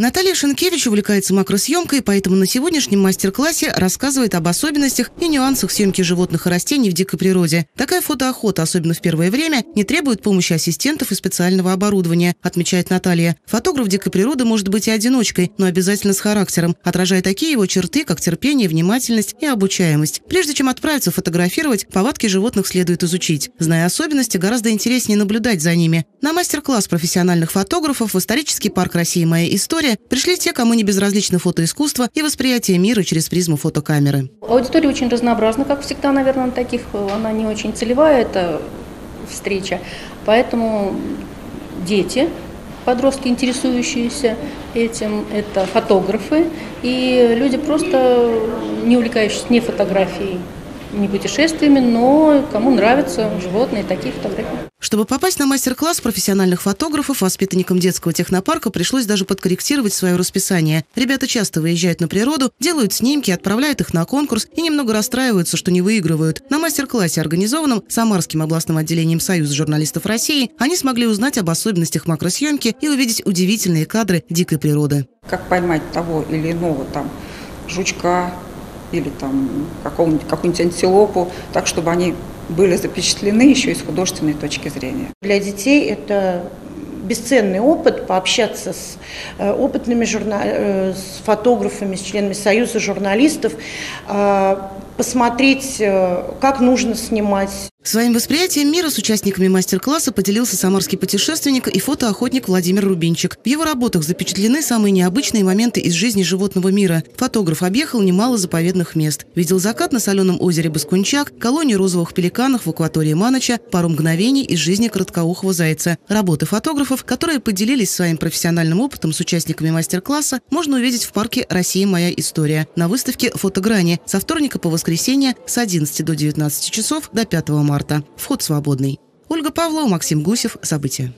Наталья Шенкевич увлекается макросъемкой, поэтому на сегодняшнем мастер-классе рассказывает об особенностях и нюансах съемки животных и растений в дикой природе. Такая фотоохота, особенно в первое время, не требует помощи ассистентов и специального оборудования, отмечает Наталья. Фотограф дикой природы может быть и одиночкой, но обязательно с характером, отражая такие его черты, как терпение, внимательность и обучаемость. Прежде чем отправиться фотографировать, повадки животных следует изучить. Зная особенности, гораздо интереснее наблюдать за ними. На мастер-класс профессиональных фотографов в исторический парк России «Моя история» аудитория пришли те, кому не безразлично фотоискусство и восприятие мира через призму фотокамеры. Аудитория очень разнообразна, как всегда, наверное, на таких. Она не очень целевая, эта встреча. Поэтому дети, подростки, интересующиеся этим, это фотографы и люди просто не увлекающиеся не фотографией, не путешествиями, но кому нравятся животные, такие фотографии. Чтобы попасть на мастер-класс профессиональных фотографов, воспитанникам детского технопарка пришлось даже подкорректировать свое расписание. Ребята часто выезжают на природу, делают снимки, отправляют их на конкурс и немного расстраиваются, что не выигрывают. На мастер-классе, организованном Самарским областным отделением Союза журналистов России, они смогли узнать об особенностях макросъемки и увидеть удивительные кадры дикой природы. Как поймать того или иного там жучка, или там какую-нибудь антилопу, так, чтобы они были запечатлены еще и с художественной точки зрения. Для детей это бесценный опыт пообщаться с э, опытными журна... Э, с фотографами, с членами Союза журналистов, э, посмотреть, как нужно снимать, Своим восприятием мира с участниками мастер-класса поделился самарский путешественник и фотоохотник Владимир Рубинчик. В его работах запечатлены самые необычные моменты из жизни животного мира. Фотограф объехал немало заповедных мест. Видел закат на соленом озере Баскунчак, колонию розовых пеликанов в акватории Маноча, пару мгновений из жизни короткоухого зайца. Работы фотографов, которые поделились своим профессиональным опытом с участниками мастер-класса, можно увидеть в парке «Россия. Моя история» на выставке «Фотограни» со вторника по воскресенье с 11 до 19 часов до 5 марта марта. Вход свободный. Ольга Павлова, Максим Гусев. События.